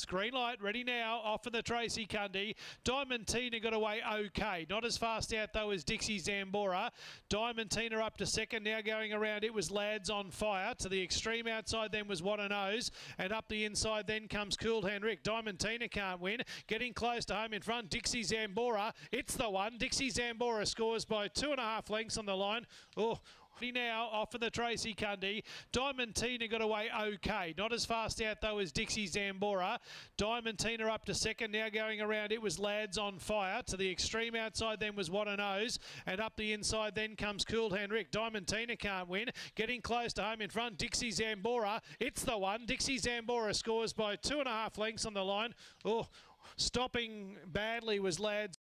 Green light, ready now, off for the Tracy Cundy. Diamond Tina got away okay. Not as fast out though as Dixie Zambora. Diamond Tina up to second, now going around. It was Lads on fire. To the extreme outside then was What a Nose. And up the inside then comes Cool Hand Rick. Diamond Tina can't win. Getting close to home in front, Dixie Zambora. It's the one. Dixie Zambora scores by two and a half lengths on the line. Oh, now off for the Tracy Cundy. Diamond Tina got away okay. Not as fast out though as Dixie Zambora. Diamond Tina up to second, now going around. It was Lads on fire. To the extreme outside then was What a Nose. And up the inside then comes Cool Hand Rick. Diamond Tina can't win. Getting close to home in front, Dixie Zambora. It's the one. Dixie Zambora scores by two and a half lengths on the line. Oh, stopping badly was Lads.